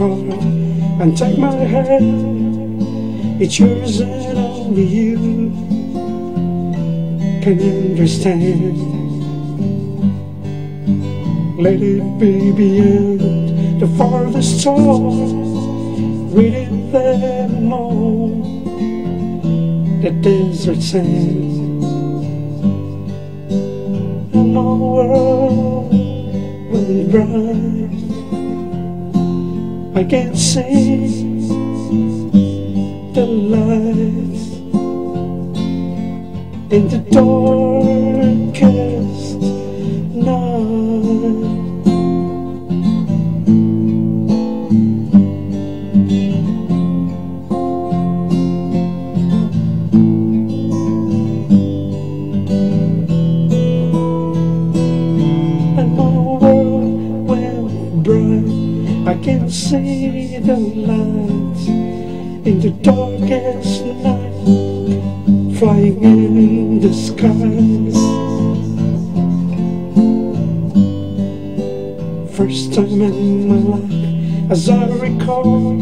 and take my hand. It's yours and only you can understand. Let it be beyond the farthest shore, reading them more, the desert sand. And my world went bright. I can't see the lights in the darkest night. Can see the lights in the darkest night, flying in the skies. First time in my life, as I recall,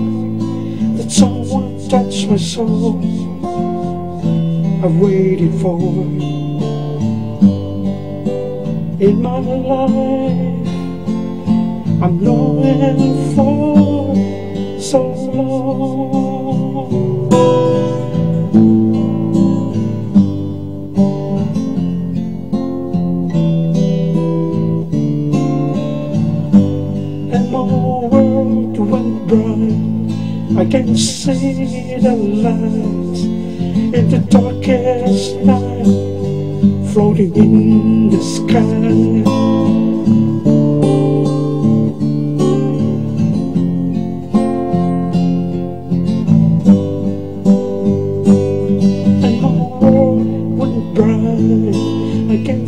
that someone touched my soul. I've waited for in my life. I'm longing for so long. And my world went bright. I can see the lights in the darkest night, floating in the sky.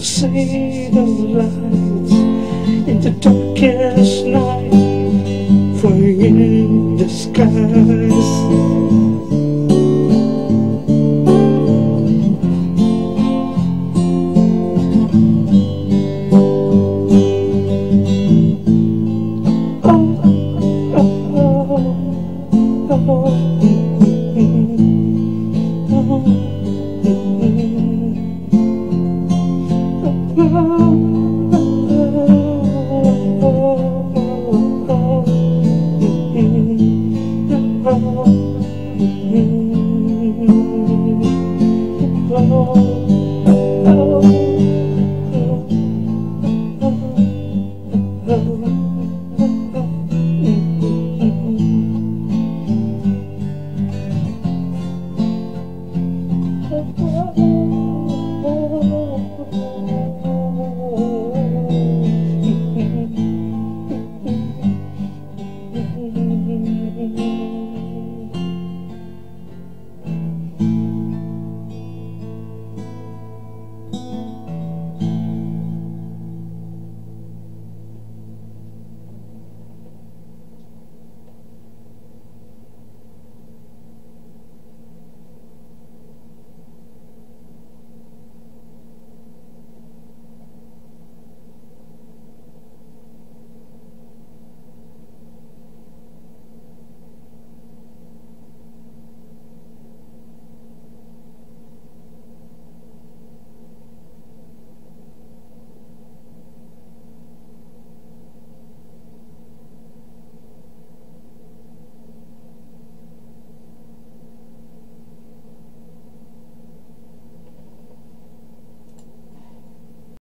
see the lights in the darkest night flying in the skies. Oh, oh, oh, oh. oh. fall.